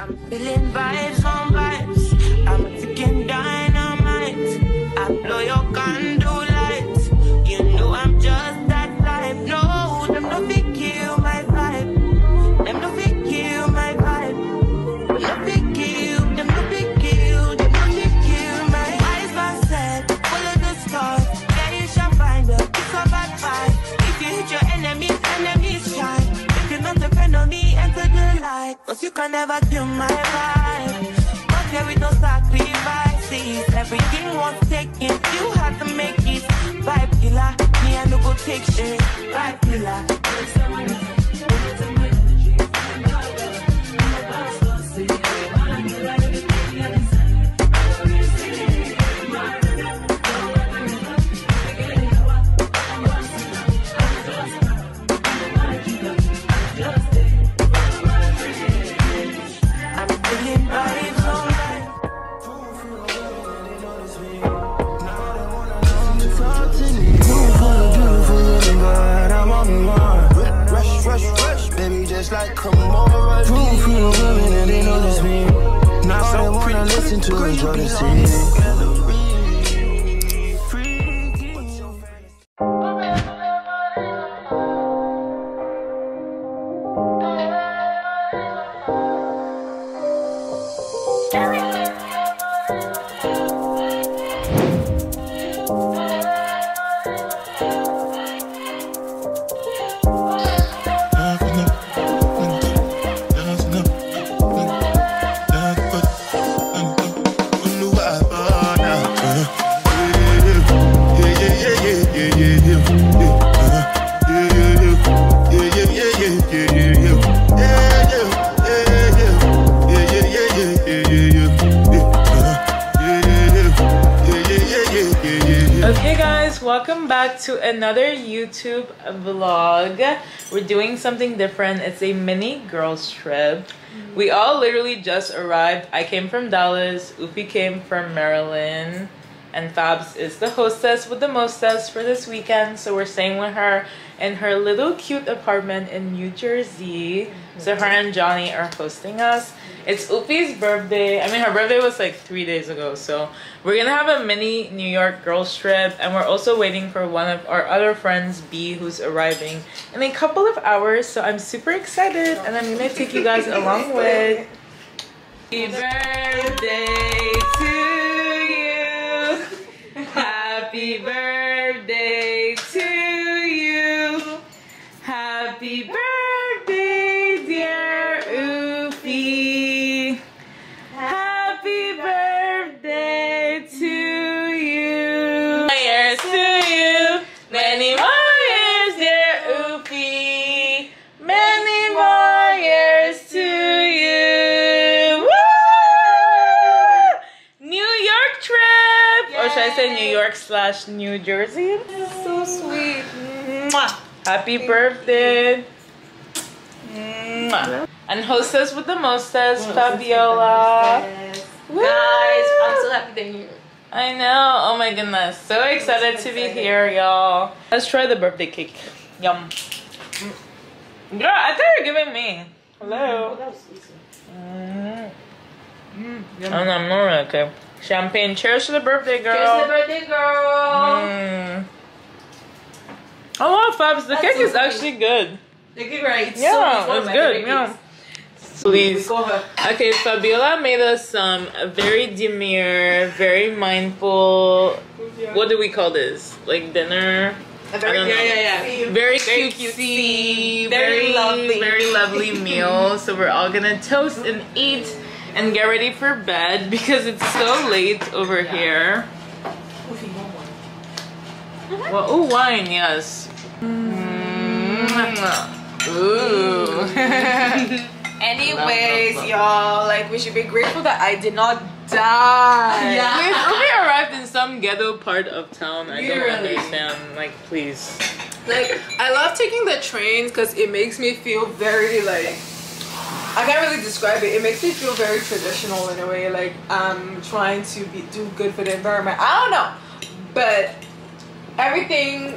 I'm feeling vibes on vibes. Can never kill my vibe. But there with no sacrifices. Everything was taken. You had to make it. Vibe killer. Me, I no go take shit. Vibe killer. Wanna listen to us, to another YouTube vlog. We're doing something different. It's a mini girls trip. We all literally just arrived. I came from Dallas, Upi came from Maryland, and Fabs is the hostess with the mostess for this weekend. So we're staying with her in her little cute apartment in New Jersey. So her and Johnny are hosting us. It's Upi's birthday. I mean, her birthday was like three days ago. So we're gonna have a mini New York girls trip, and we're also waiting for one of our other friends, B, who's arriving in a couple of hours. So I'm super excited, and I'm gonna take you guys along with. Happy birthday to you. Happy birthday to slash New Jersey? So sweet. Mwah. Happy birthday. Mwah. And hostess with the mostess, Fabiola. Woo! Guys, I'm so happy that you're I know. Oh my goodness. So excited to be here, y'all. Let's try the birthday cake. Yum. Mm. Girl, I thought you were giving me. Hello. Mm. Oh, no, I'm not okay. Champagne. Cheers to the birthday girl. Here's the birthday girl. Mm. Oh wow, Fabs, the That's cake so is sweet. actually good. Look at right. It's Yeah, so, it's good. Yeah. Please. Okay, Fabiola made us some very demure, very mindful. What do we call this? Like dinner? Don't. Yeah, yeah, yeah. Very, Very cutesy, cutesy, very lovely. very lovely meal. So we're all gonna toast and eat and get ready for bed because it's so late over here. Well, oh, wine, yes. Mm. Ooh. Anyways, y'all, like we should be grateful that I did not die. Wait, we arrived in some ghetto part of town. I don't Literally. understand. Like, please. Like I love taking the trains because it makes me feel very like I can't really describe it. It makes me feel very traditional in a way. Like I'm trying to be do good for the environment. I don't know, but everything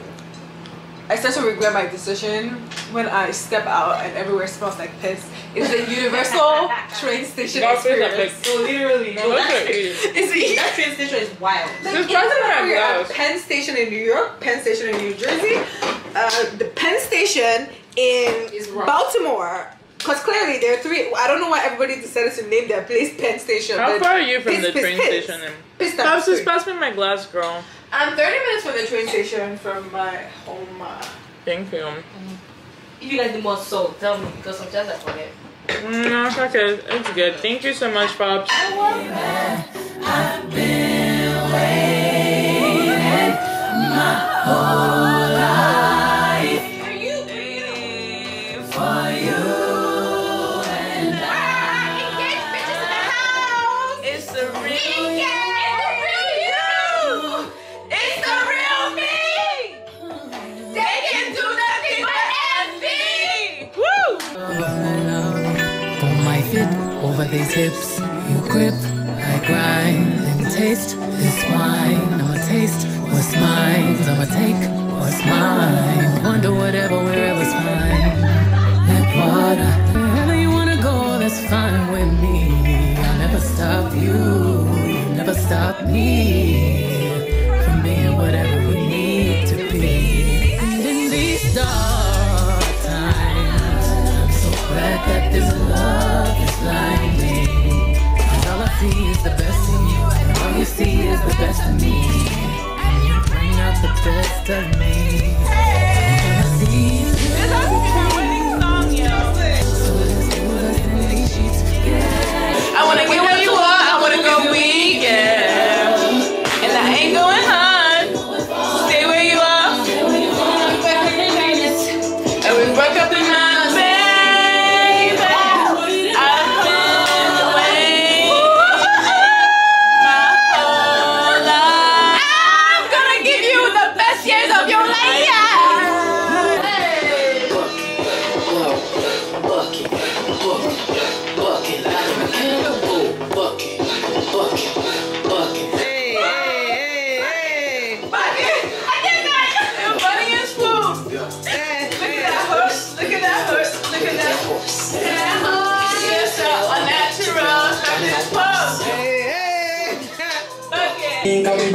I start to regret my decision when I step out and everywhere smells like piss. It's the Universal train station That feels like experience. So literally, No, look that's- at you. It's the That train station is wild. like, Just even doesn't have when we're at. Penn Station in New York, Penn Station in New Jersey, uh, the Penn Station in Baltimore. Because clearly there are three. I don't know why everybody decided to name their place Penn Station. How but far are you from piss, the piss, train piss. station? And Piss Pass, just three. pass me my glass, girl. I'm 30 minutes from the train station from my home. Uh, Thank you. If you guys need more salt, tell me because sometimes I forget. Mm, No, it's okay. It's good. Thank you so much, Pops. It's over these hips, you grip, I grind, and taste this wine. I'ma taste what's mine, I'ma take what's mine. Wonder whatever, wherever's fine. Like water, wherever you wanna go, that's fine with me. Never stop you, never stop me from being whatever we need to be. And in these dark times, I'm so glad that this love is blinding. And all I see is the best in you, and all you see is the best of me. And you bring out the best of me.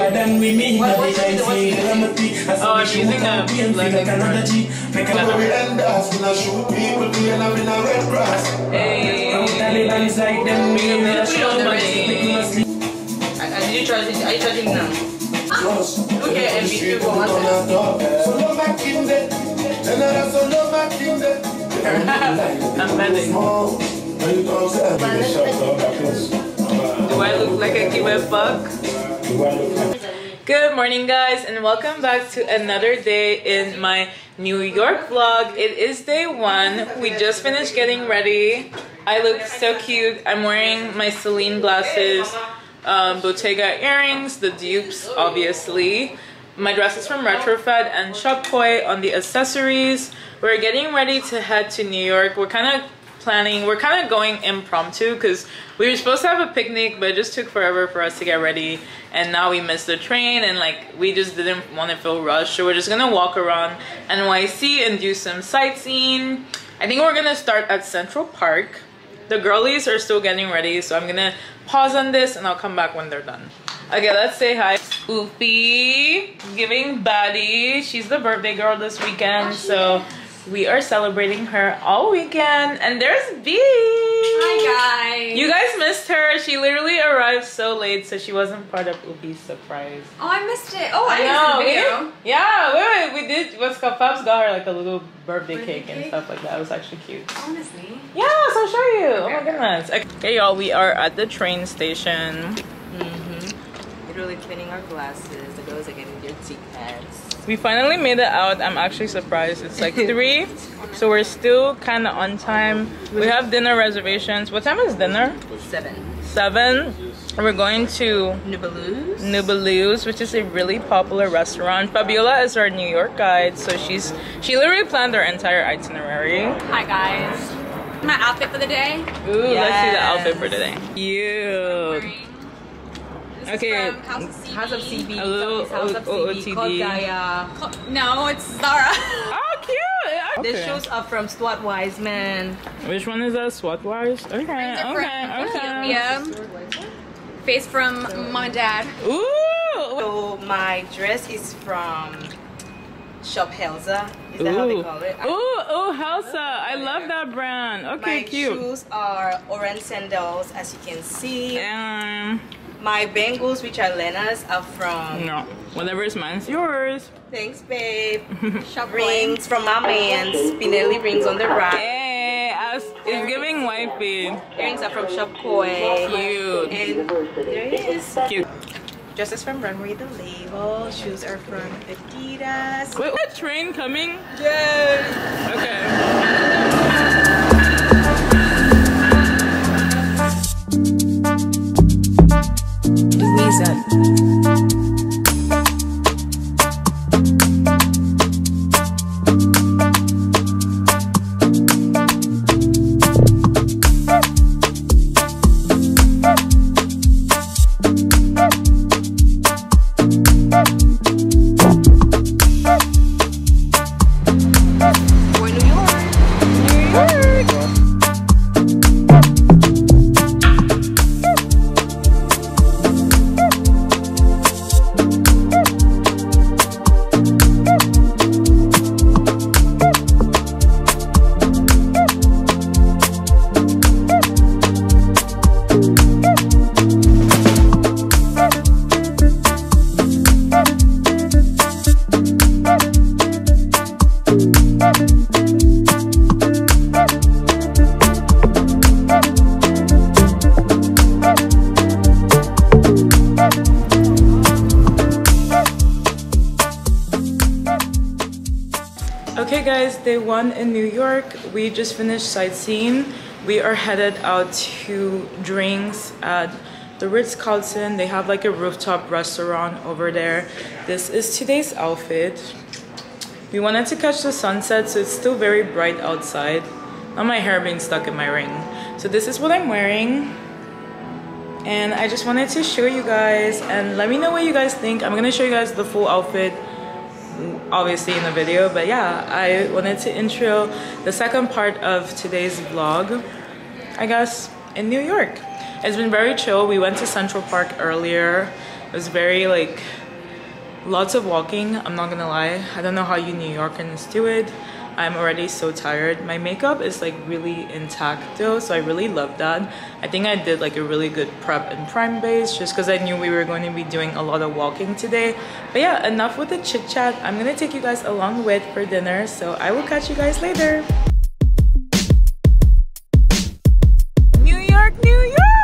Okay. Oh, I'm using the blending Hey. Show money. I, I did you charge Are you charging now? Look at MVP for one I'm betting. Do I look like a giveaway fuck? Good morning, guys, and welcome back to another day in my New York vlog. It is day one. We just finished getting ready. I look so cute. I'm wearing my Celine glasses, um, Bottega earrings, the dupes, obviously. My dress is from Retrofete and Shop Koi on the accessories. We're getting ready to head to New York. We're kind of planning, we're kind of going impromptu because we were supposed to have a picnic, but it just took forever for us to get ready. And now we missed the train and like we just didn't want to feel rushed. So we're just gonna walk around NYC and do some sightseeing. I think we're gonna start at Central Park. The girlies are still getting ready, so I'm gonna pause on this and I'll come back when they're done. Okay, let's say hi. Oopie, giving baddie. She's the birthday girl this weekend, so we are celebrating her all weekend. And there's B. Hi guys. You guys missed her. She literally arrived so late, so she wasn't part of Oopie's surprise. Oh, I missed it. Oh, I, I know. missed the video. we- yeah, wait, wait. We did. What's called? Pops got her like a little birthday, Birthday cake, and stuff like that. It was actually cute. Honestly. Yeah, so I'll show you. Oh my goodness. Okay, y'all, we are at the train station. Mm-hmm. Literally cleaning our glasses. The girls are getting their tea pads. We finally made it out. I'm actually surprised. It's like three, so we're still kind of on time. We have dinner reservations. What time is dinner? Seven. Seven. We're going to Nubeluz. Nubeluz, which is a really popular restaurant. Fabiola is our New York guide, so she's she literally planned our entire itinerary. Hi guys. My outfit for the day. Ooh, let's see the outfit for today. Cute. This This Okay, is from House of CB. House of CB. A House of CB called OOTD. Gaia. No, it's Zara. Oh, cute. The Okay. shoes are from Stuart Weitzman. Which one is that? SWAT wise? Okay, These okay, from okay. Yeah. Face from mom and dad. Ooh. So my dress is from Shop Helza. Is that how they call it? Ooh, ooh, Helsa. I love that brand. Okay, my cute. shoes are orange sandals, as you can see. Um, My bangles, which are Lena's, are from no, whatever is mine's yours. Thanks, babe. Shop rings from my man. Spinelli rings on the right. Hey, as it's giving wifey. Earrings are from Shop Koi. Cute. And there it is. Cute. Dresses from Runaway the Label. Shoes are from Adidas. Wait, what train coming? Yay! Okay. We're one in New York. We just finished sightseeing. We are headed out to drinks at the Ritz Carlton. They have like a rooftop restaurant over there. This is today's outfit. We wanted to catch the sunset, so it's still very bright outside. Not my hair being stuck in my ring. So this is what I'm wearing. And I just wanted to show you guys and let me know what you guys think. I'm gonna show you guys the full outfit obviously in the video but yeah i wanted to intro the second part of today's vlog i guess in new york. It's been very chill. We went to central park earlier. It was very like lots of walking i'm not gonna lie. I don't know how you new yorkers do it i'm already so tired. My makeup is like really intact though so i really love that. I think i did like a really good prep and prime base just because i knew we were going to be doing a lot of walking today. But yeah enough with the chit chat. I'm gonna take you guys along with for dinner so i will catch you guys later. New york new york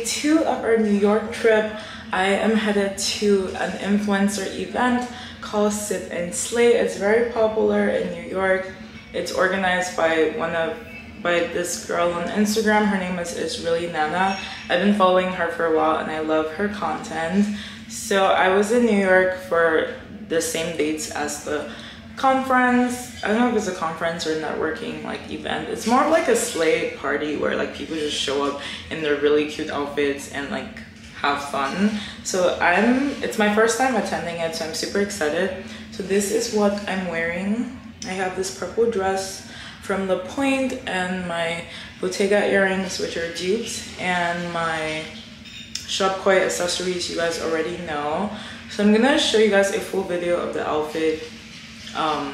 day two of our New York trip. I am headed to an influencer event called Sip and Slay. It's very popular in New York. It's organized by one of by this girl on Instagram. Her name is, is really Nana. I've been following her for a while and I love her content. So I was in New York for the same dates as the conference. I don't know if it's a conference or networking like event. It's more like a slay party where like people just show up in their really cute outfits and like have fun. So I'm it's my first time attending it, so I'm super excited. So this is what I'm wearing. I have this purple dress from Pointe and my Bottega earrings, which are dupes, and my Shop Koi accessories you guys already know. So I'm gonna show you guys a full video of the outfit um,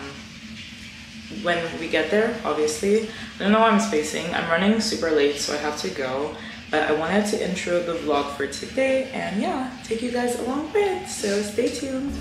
when we get there, obviously. I don't know why I'm spacing. I'm running super late, so I have to go. But I wanted to intro the vlog for today and yeah, take you guys along with. So stay tuned.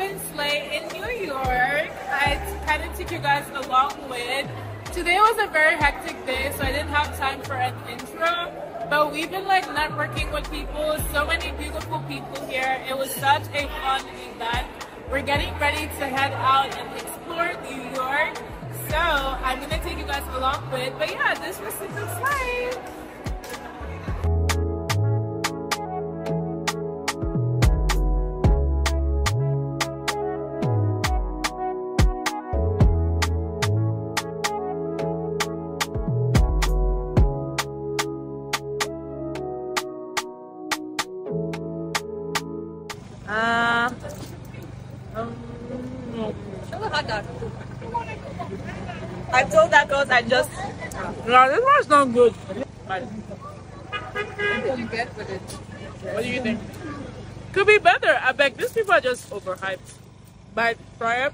And Slay in New York. I kind of took you guys along with. Today was a very hectic day, so I didn't have time for an intro. But we've been like networking with people, so many beautiful people here. It was such a fun event. We're getting ready to head out and explore New York. So I'm gonna take you guys along with. But yeah, this was and Slay. sound good. What did you get with it? What do you think? Could be better. I beg. these people are just overhyped. But prior.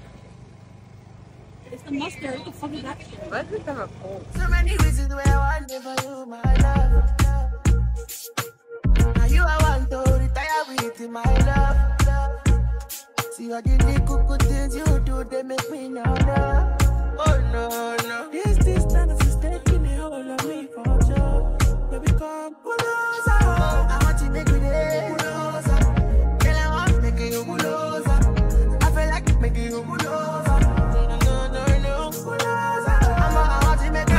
It's the mustard. It's something that shit. Kind of cold. So many reasons why I want never you, my love. Now you I want to retire with my love. See all the little good things you do, they make me now. Oh no, no. This, me for sure. Baby, come closer. I want you make me there. Closer. Girl, I want making you closer. I feel like making you closer. No, no, no, no, closer. I'm a, I want you make me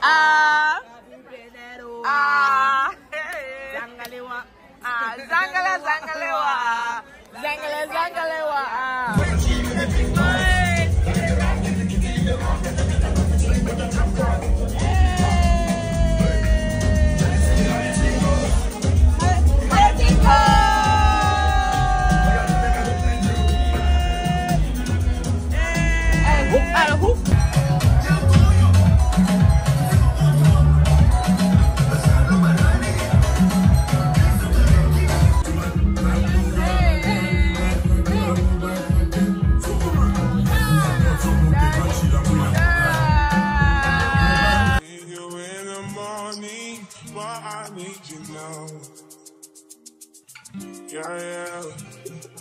Ah. Ah. zangale zangale wa zangale zangale wa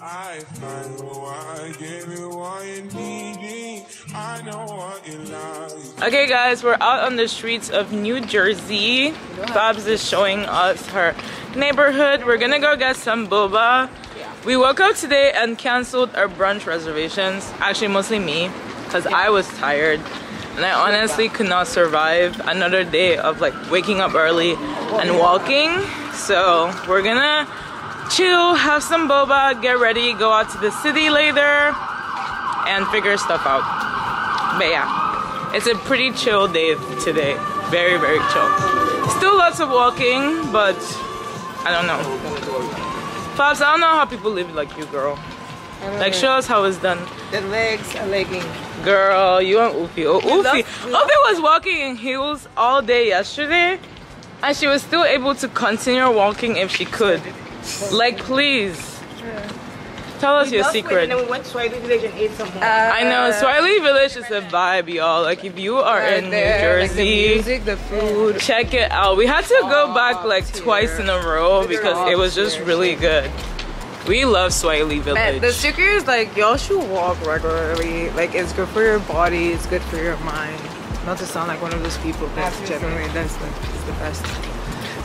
I find why I you what you need. I know what you like. Okay, guys, we're out on the streets of New Jersey. Bob's is showing us her neighborhood. We're gonna go get some boba. We woke up today and canceled our brunch reservations. Actually, mostly me, because I was tired. And I honestly could not survive another day of like waking up early and walking. So we're gonna chill, have some boba, get ready, go out to the city later, and figure stuff out. But yeah, it's a pretty chill day today. Very, very chill. Still lots of walking, but I don't know. Pops, I don't know how people live like you, girl. Like, show us how it's done. The legs are legging. Girl, you and Ufi. Oh, Ufi. Ufi was walking in heels all day yesterday, and she was still able to continue walking if she could. Like, please. Tell us your secret. And then we went to Swahili Village and ate some more. I know uh, Swahili Village is a vibe, y'all. Like if you are Right in New there, like the Jersey, music, the food. check it out. We had to go back oh, like tier. twice in a row because it was just tier. really good. We love Swahili Man, Village. the secret is like y'all should walk regularly. Like it's good for your body, it's good for your mind. Not to sound like one of those people, but generally that's the, it's the best.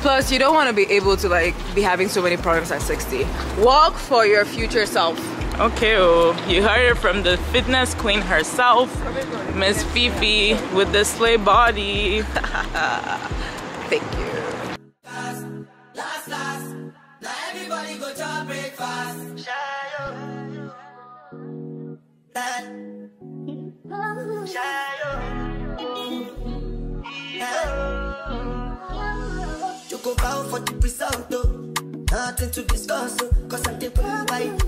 Plus, you don't want to be able to like be having so many problems at 60. Walk for your future self. Okay, oh, you heard it from the fitness queen herself, Miss Fifi with the slay body. Thank you. Last, last. Now everybody go to breakfast. Shayo. That. oh. Nothing to discuss oh. Cause I'm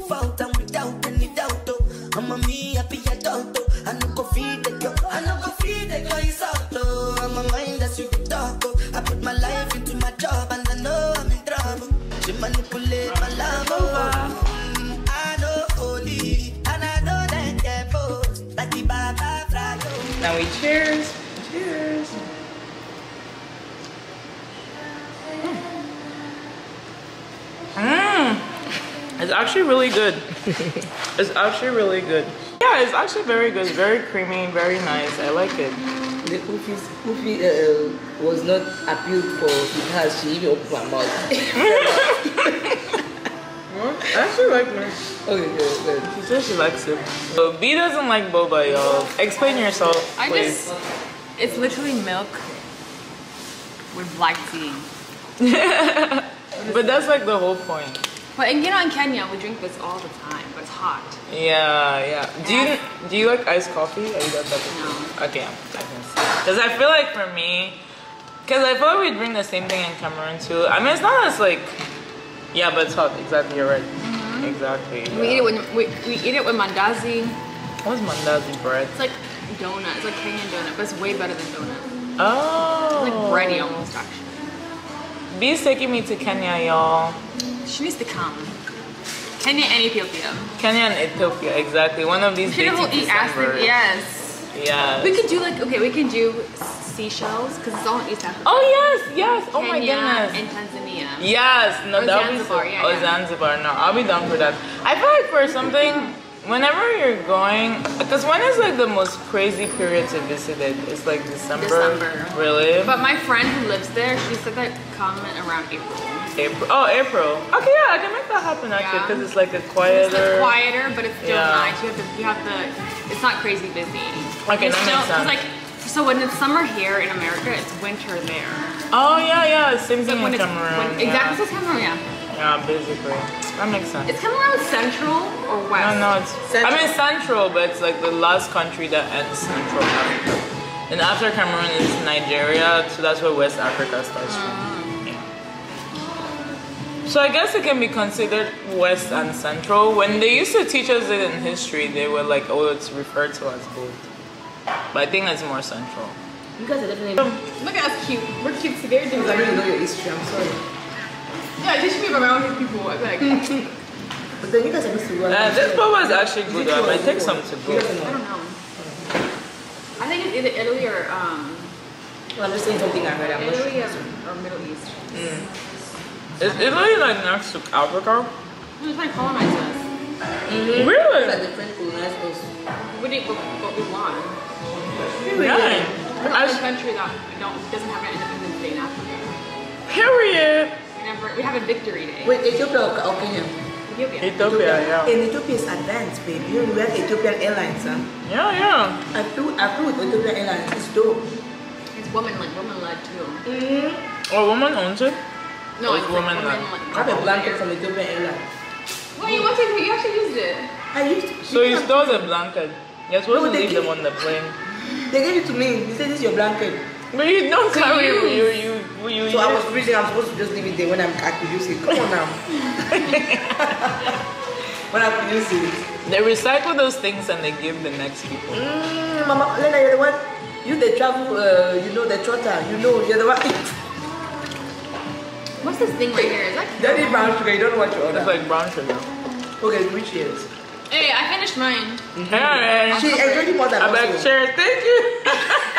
fault without any doubt oh. I'm a me oh. I go feed the girl I go feed the girl out oh. I'm a mind that's you talk oh. I put my life into my job and I know I'm in trouble She manipulate my love oh. Mm, oh. Now we cheers Mmm. It's actually really good. it's actually really good. Yeah, it's actually very good. It's Very creamy, very nice. I like it. The Ufi, Ufi uh, was not appealed for because she even opened my mouth. I actually like mine. okay, good, good. She says she likes it. So B doesn't like boba, y'all. Explain yourself, I please. just, it's literally milk with black tea. but that's like the whole point. But and you know in Kenya we drink this all the time, but it's hot. Yeah, yeah. Do you do you like iced coffee? Are you that type of No. Okay, I can see. Because I feel like for me, because I feel like we drink the same thing in Cameroon too. I mean, it's not as like, yeah, but it's hot. Exactly, you're right. Mm-hmm. Exactly. We eat it with we, we eat it with mandazi. What's mandazi bread? It's like donut. It's like Kenyan donut, but it's way better than donut. Oh. It's like bready almost actually. B's taking me to Kenya, y'all. She needs to come. Kenya and Ethiopia. Kenya and Ethiopia, exactly. One of these We should days. all eat acid. Yes. Yeah. We could do like okay, we can do Seychelles because it's all in East Africa. Oh yes, yes. Oh my Kenya goodness. and Tanzania. Yes, no, Or that would be so. Zanzibar, yeah, oh, yeah. Zanzibar. No, I'll be down for that. I feel like for something, whenever you're going, because when is like the most crazy period to visit it? It's like December. December. Really? But my friend who lives there, she said that come around April. April. Oh, April. Okay, yeah, I can make that happen actually, Yeah. because it's like a quieter. like quieter, but it's still Yeah. nice. You have the, you have the, it's not crazy busy. Okay, It's that still, makes sense. Like, so when it's summer here in America, it's winter there. Oh yeah, yeah. Same So thing when in it's, Cameroon. when, yeah. exactly, it's Cameroon, yeah. Yeah, basically. That makes sense. It's kind of Cameroon Central or West? No, no, it's. I mean central, but it's like the last country that ends Central Africa. And after Cameroon is Nigeria, so that's where West Africa starts from. Mm. Yeah. So I guess it can be considered West and Central. When they used to teach us it in history, they were like, oh, it's referred to as both. But I think it's more Central. You guys are definitely. Look at us cute. We're cute together. I don't really know your history. I'm sorry. Yeah, teach me about my own people. I like, But then you guys are supposed to run. Uh, this boba is actually good. I might take some to go. I don't know. I think it's either Italy or um, I'm just saying something I heard. I'm Italy or, or Middle East. Is Italy like next to Africa? Who's trying to colonize us? It's Really? like the French colonized us. We did what, what we want. Yeah. We're the I only country that don't doesn't have an independence day in Africa. Period. We never we have a victory day. Wait, Ethiopia or, or Kenya? Ethiopia. Ethiopia, yeah. And Ethiopia is advanced, babe. You know, we have Ethiopian Airlines, huh? Yeah, yeah. I flew, I flew with Ethiopian Airlines. It's dope. It's woman like woman led too. Mm-hmm. Oh, woman owns it? No, It's it's woman like woman led. I have a blanket from Ethiopian Airlines. Wait, you want to? You actually used it. I used to. So you stole the blanket. You're supposed No, to leave them on the plane. They gave it to me. They said, this is your blanket. But you don't To carry it. use. You, you, you, So I was freezing. I'm supposed to just leave it there when I'm, I could use it. Come on now. when I could use it. They recycle those things and they give the next people. Mm, Mama, Lena, you're the one. You the travel, uh, you know the trotter. You know, you're the one. What's this thing right here? Is that? That is brown sugar. You don't know what you It's order. like brown sugar. Okay, which is? Hey, I finished mine. Hey, She enjoyed more than I us. beg cheers. Thank you.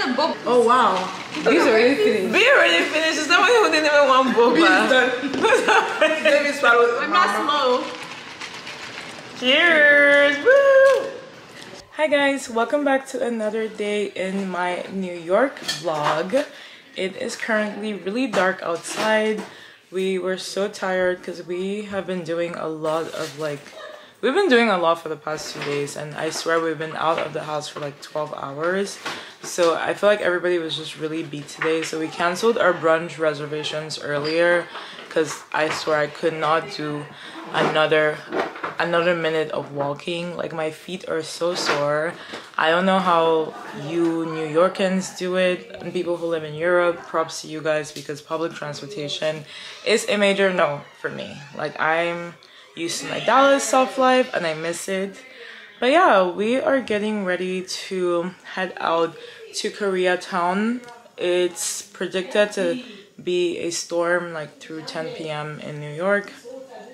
I like the china, not the bob. Oh wow. These are really finished. Be already finished. It's someone who didn't even want boba. Let me swallow. I'm not slow. Cheers! Woo! Hi guys, welcome back to another day in my New York vlog. It is currently really dark outside. We were so tired because we have been doing a lot of like we've been doing a lot for the past two days and I swear we've been out of the house for like 12 hours. So I feel like everybody was just really beat today. So we canceled our brunch reservations earlier because I swear I could not do another another minute of walking like my feet are so sore i don't know how you new yorkers do it and people who live in europe props to you guys because public transportation is a major no for me like i'm used to my dallas soft life and i miss it but yeah we are getting ready to head out to koreatown it's predicted to be a storm like through 10 p.m in new york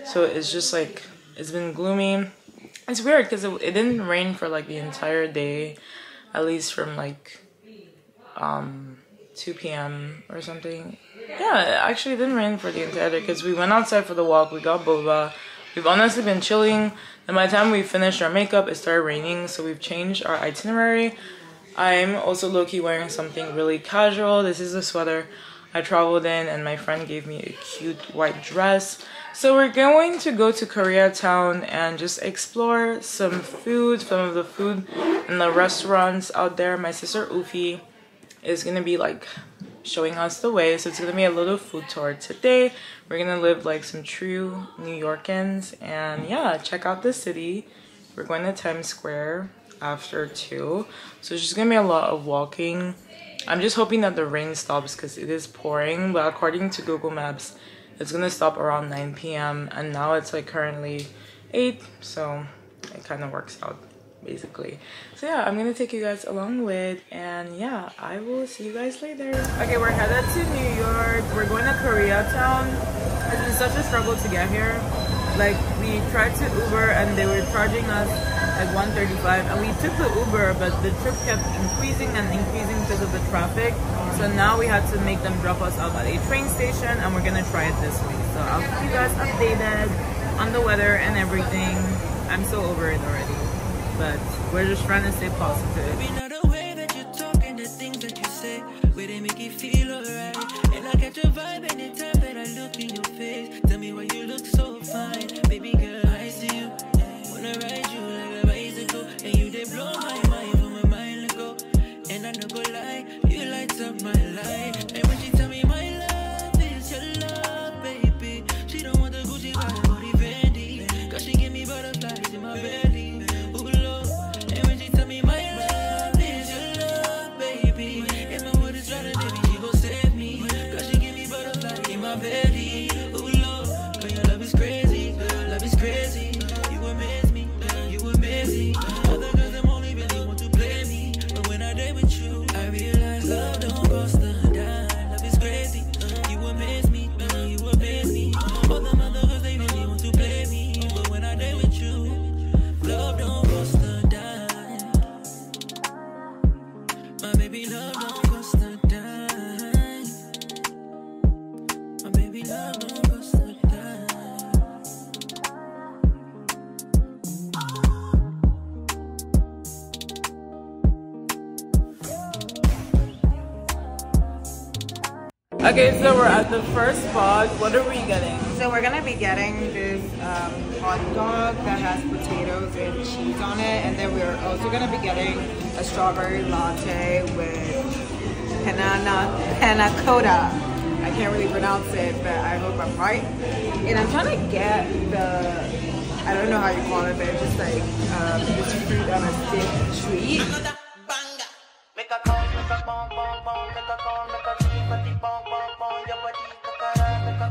so it's just like it's been gloomy. It's weird because it, it didn't rain for like the entire day, at least from like um 2 p.m. or something. Yeah, it actually didn't rain for the entire day because we went outside for the walk. We got boba. We've honestly been chilling. And by the time we finished our makeup, it started raining, so we've changed our itinerary. I'm also low-key wearing something really casual. This is a sweater I traveled in and my friend gave me a cute white dress. So we're going to go to Koreatown and just explore some food, some of the food and the restaurants out there. My sister Ufi is gonna be like showing us the way. So it's gonna be a little food tour today. We're gonna live like some true New Yorkans and yeah, check out the city. We're going to Times Square after two. So it's just gonna be a lot of walking. I'm just hoping that the rain stops because it is pouring, but according to Google Maps, it's gonna stop around 9 p.m. and now it's like currently 8, so it kind of works out basically. So yeah, I'm gonna take you guys along with, and yeah, I will see you guys later. Okay, we're headed to New York. We're going to Koreatown. It's been such a struggle to get here. like we tried to Uber and they were charging us like 135 and we took the Uber but the trip kept increasing and increasing because of the traffic. So now we had to make them drop us off at a train station and we're gonna try it this week. So I'll keep you guys updated on the weather and everything. I'm so over it already. But we're just trying to stay positive. First spot. What are we getting? So we're gonna be getting this um, hot dog that has potatoes and cheese on it, and then we're also gonna be getting a strawberry latte with panana panna cotta. I can't really pronounce it, but I hope I'm right. And I'm trying to get the I don't know how you call it, but it's just like um, this fruit on a stick treat.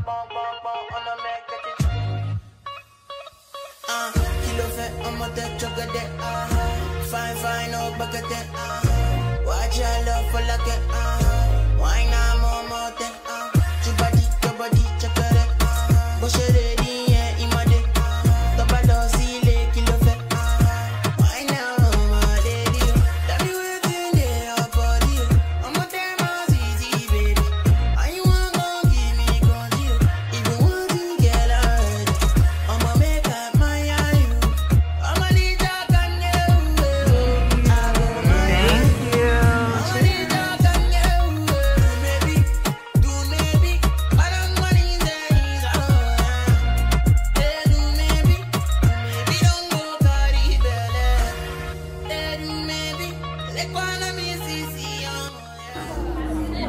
Bong, bong, bong, on fine, fine, oh, bucket, uh, watch your love for like it, uh, wine,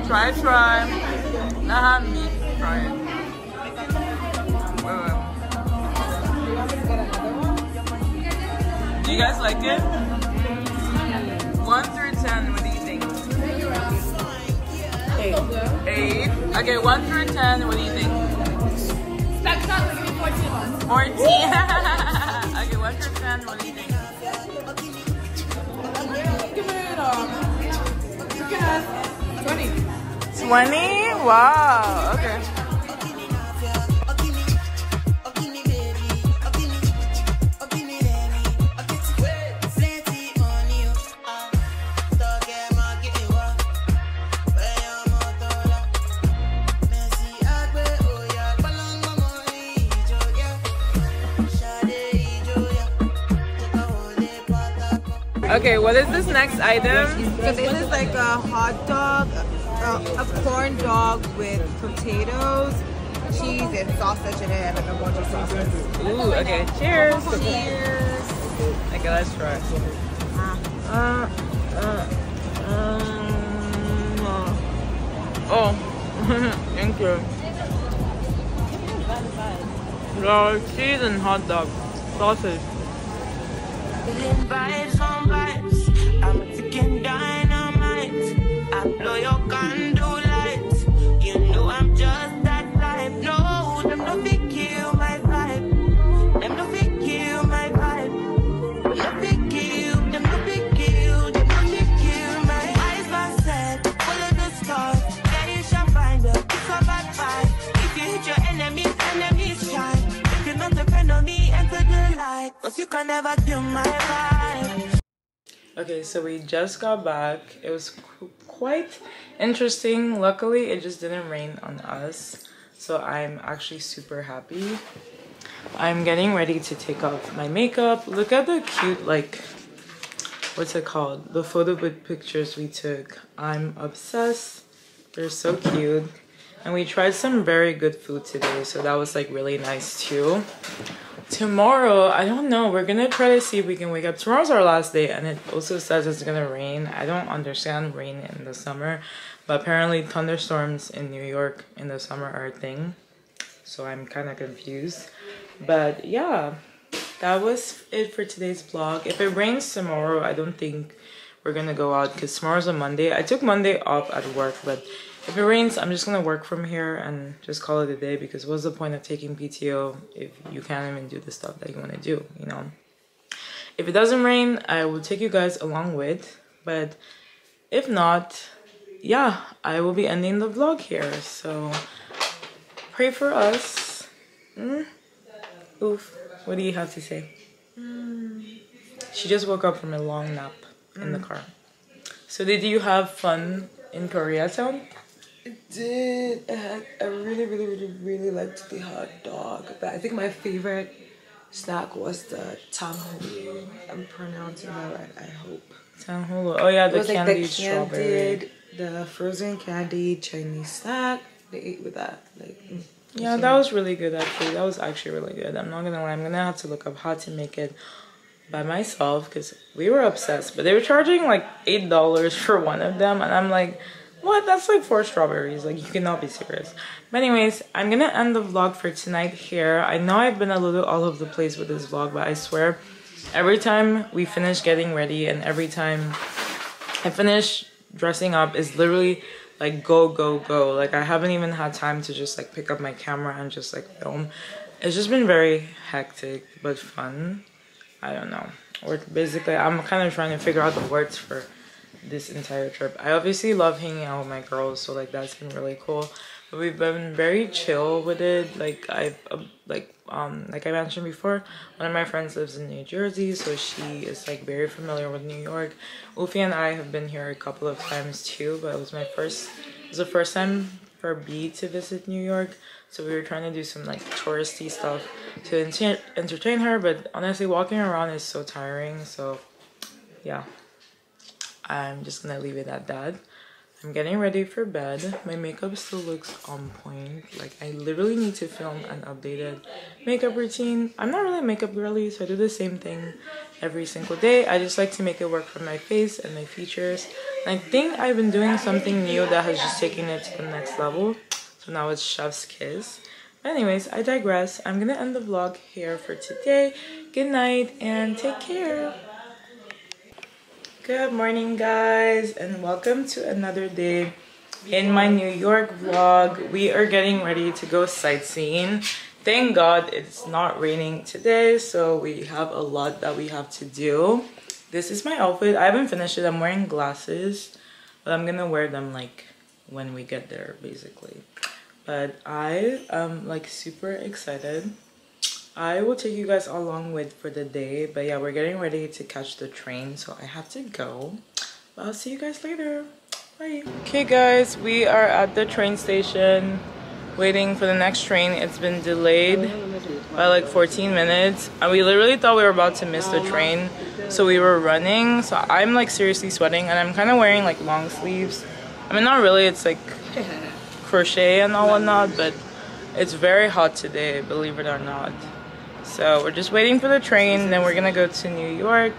Try, try. Nah, me. Try it. Wait, wait. Do you guys like it? One through ten, what do you think? Eight. Eight. Okay, one through ten, what do you think? Stop, stop, give me 14 months. 14. okay, one through ten, what do you think? Give it um, you can 20. 20? Wow, okay. Okay, what is this next item? So this is like a hot dog, uh, a corn dog with potatoes, cheese, and sausage in it, and like a bunch of sauces. Ooh, okay. Cheers. Cheers. Okay, let's try. Uh, uh, um, uh. Oh, thank you. Yeah, cheese and hot dog, sausage. Can never kill my vibe. Okay, so we just got back. It was qu- quite interesting. Luckily, it just didn't rain on us. So I'm actually super happy. I'm getting ready to take off my makeup. Look at the cute, like, what's it called? The photo book pictures we took. I'm obsessed. They're so cute. And we tried some very good food today, so that was like really nice too. Tomorrow, I don't know. We're gonna try to see if we can wake up. Tomorrow's our last day, and it also says it's gonna rain. I don't understand rain in the summer, but apparently thunderstorms in New York in the summer are a thing. So I'm kind of confused. But yeah, that was it for today's vlog. If it rains tomorrow, I don't think we're gonna go out because tomorrow's a Monday. I took Monday off at work, but if it rains, I'm just gonna work from here and just call it a day because what's the point of taking PTO if you can't even do the stuff that you wanna do, you know? If it doesn't rain, I will take you guys along with, but if not, yeah, I will be ending the vlog here. So pray for us. Mm? Oof. What do you have to say? She just woke up from a long nap in the car. So did you have fun in Koreatown? Did. I had I really, really, really, really liked the hot dog. But I think my favorite snack was the tanghulu. I'm pronouncing that right, I hope. Tanghulu. Oh yeah, the was like candied the strawberry. candied, the frozen candy Chinese snack. They ate with that. Like mm, Yeah, that was really good actually. That was actually really good. I'm not gonna lie. I'm gonna have to look up how to make it by myself because we were obsessed. But they were charging like eight dollars for one of them, and I'm like, what? That's like four strawberries. Like you cannot be serious. But anyways, I'm gonna end the vlog for tonight here. I know I've been a little all over the place with this vlog, but I swear, every time we finish getting ready and every time I finish dressing up is literally like go go go like i haven't even had time to just like pick up my camera and just like film it's just been very hectic but fun i don't know or basically i'm kind of trying to figure out the words for this entire trip. I obviously love hanging out with my girls so like that's been really cool. But we've been very chill with it. Like i've uh, like um like i mentioned before one of my friends lives in new jersey so she is like very familiar with new york. Ufi and i have been here a couple of times too but it was my first it was the first time for b to visit new york. So we were trying to do some like touristy stuff to entertain her but honestly walking around is so tiring so yeah i'm just gonna leave it at that I'm getting ready for bed. My makeup still looks on point. Like I literally need to film an updated makeup routine. I'm not really a makeup girly, so I do the same thing every single day. I just like to make it work for my face and my features. And I think I've been doing something new that has just taken it to the next level. So now it's Chef's Kiss. Anyways, I digress. I'm gonna end the vlog here for today. Good night and take care. Good morning, guys, and welcome to another day in my New York vlog. We are getting ready to go sightseeing. Thank God it's not raining today, so we have a lot that we have to do. This is my outfit. I haven't finished it. I'm wearing glasses, but I'm gonna wear them like when we get there, basically. But I am like super excited. I will take you guys along with for the day. But yeah, we're getting ready to catch the train, so I have to go. But I'll see you guys later. Bye. Okay guys, we are at the train station waiting for the next train. It's been delayed by like 14 minutes. And we literally thought we were about to miss the train. So we were running. So I'm like seriously sweating and I'm kind of wearing like long sleeves. I mean, not really, it's like crochet and all whatnot, but it's very hot today, believe it or not. So we're just waiting for the train, then we're gonna go to New York.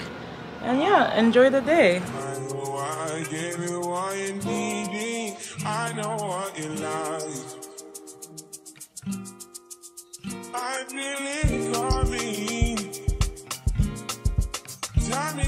And yeah, enjoy the day. It coming. Time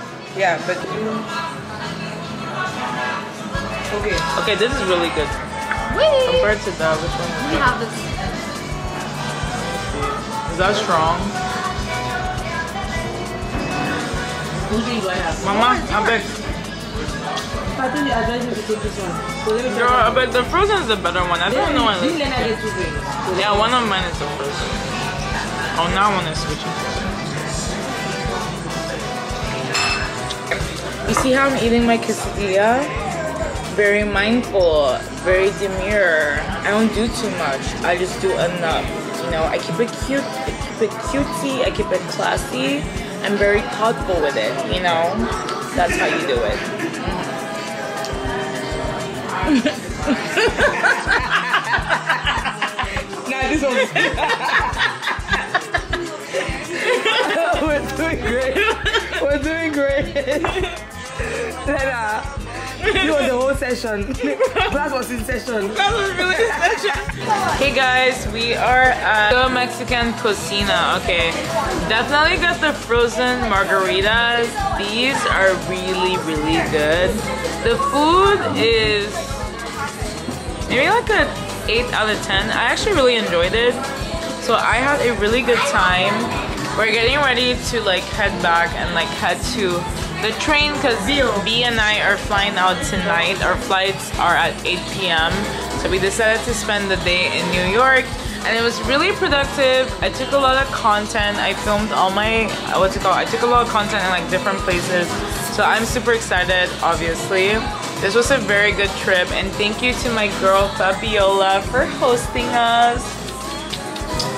Yeah, but okay. Okay, this is really good. Compared to that, which one? We have this. Is that strong? Which one I have? Mama, I beg. I think the advice is to take this one. So let me Girl, I beg the frozen is the better one. I don't know. Didn't One. Lena get two drinks? So Yeah, one of mine is the frozen. Oh, now one is switching. You see how I'm eating my quesadilla? Very mindful, very demure. I don't do too much. I just do enough. You know, I keep it cute, I keep it cutesy, I keep it classy. I'm very thoughtful with it, you know? That's how you do it. Nah, this one. we're doing great. We're doing great. Lena, you was the whole session. Class was in session. Hey guys, we are at the Mexican Cocina. Okay, definitely got the frozen margaritas. These are really, really good. The food is maybe like a 8 out of 10. I actually really enjoyed it. So I had a really good time. We're getting ready to like head back and like head to the train because B and I are flying out tonight. Our flights are at 8 p.m. So we decided to spend the day in New York and it was really productive. I took a lot of content. I filmed all my, what's it called? I took a lot of content in like different places. So I'm super excited, obviously. This was a very good trip and thank you to my girl Fabiola for hosting us.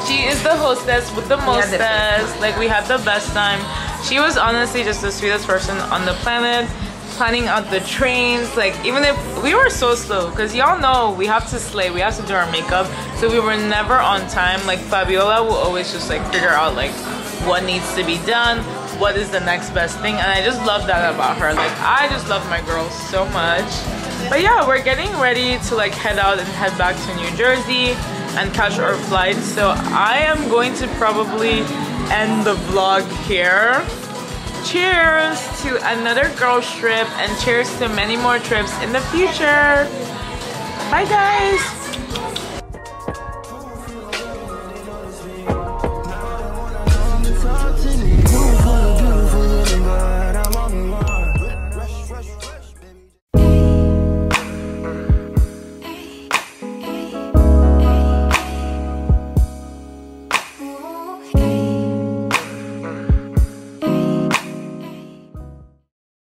She is the hostess with the mostest. Like we had the best time. She was honestly just the sweetest person on the planet. Planning out the trains, like even if we were so slow, because y'all know we have to slay, we have to do our makeup, so we were never on time. Like Fabiola will always just like figure out like what needs to be done, what is the next best thing, and I just love that about her. Like I just love my girl so much. But yeah, we're getting ready to like head out and head back to New Jersey and catch our flight. So I am going to probably end the vlog here. Cheers to another girls trip and cheers to many more trips in the future. Bye guys.